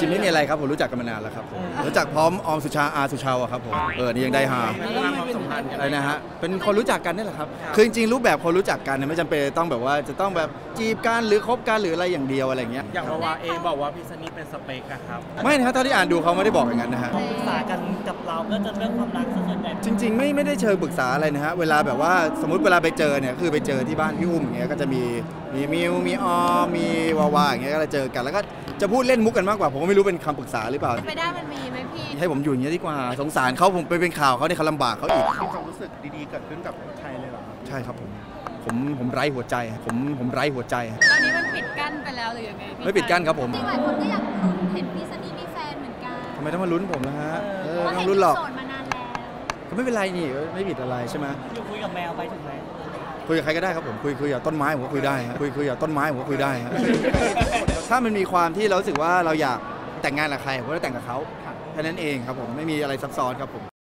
จริงไม่มีอะไรครับผมรู้จักกันมานานแล้วครับผมรู้จักพร้อมออมสุชาอาสุชาวอะครับผมเออนี่ยังได้ฮามันก็มีความสัมพันธ์กันอะไรนะฮะเป็นคนรู้จักกันนี่แหละครับคือจริงๆรูปแบบคนรู้จักกันเนี่ยไม่จำเป็นต้องแบบว่าจะต้องแบบจีบกันหรือคบกันหรืออะไรอย่างเดียวอะไรอย่างเงี้ยอย่างวาวาเองบอกว่าพี่ซันนี่เป็นสเปกอะครับไม่นะฮะเท่าที่อ่านดูเขาไม่ได้บอกอย่างนั้นนะฮะปรึกษากันกับเราก็จะเรื่องความรักซะส่วนใหญ่จริง ๆ ไม่ไม่ได้เชิงปรึกษาอะไรนะฮะเวลาแบบว่าสมมติเวลาไปเจอเนี่ยคือไปเจอที่บ้านพี่อุ้มอย่างเงี้ยก็จะมีมีมิวมีออมมีวาวาอย่างเงี้ยก็จะเจอกันแล้วก็จะพูดเล่นมุกกันมากกว่าผมก็ไม่รู้เป็นคำปรึกษาหรือเปล่า ไปได้มันมีไหมพี่ให้ผมอยู่อย่างนี้ยดีกว่าสงสารเขาผมไปเป็นข่าวเขาเนี่ยเขาลำบากเขาอีกมีความรู้สึกดีๆเกิดขึ้นกับใครเลยเหรอใช่ครับผมผมผมไร้หัวใจครับผมผมไร้หัวใจครับตอนนี้มันปิดกั้นไปแล้วหรือยังไงพี่ไม่ปิดกั้นครับผม จริงหลายคนก็อยากลุ้ ทำไมต้องมาลุ้นผมล่ะฮะเออเพราะไม่เห็ต้อนงลุ้นหรอกโสดมานานแล้วก็ไม่เป็นไรนี่ไม่ผิดอะไรใช่ไหมอยู่คุยกับแมวไปถึงไหนคุยกับใครก็ได้ครับผมคุยคุยกับต้นไม้ผมก็คุยได้ฮะคุยคุยกับต้นไม้ผมก็คุยได้ฮะถ้ามันมีความที่เรารู้สึกว่าเราอยากแต่งงานกับใครผมก็จะแต่งกับเขาแค่นั้นเองครับผมไม่มีอะไรซับซ้อนครับผม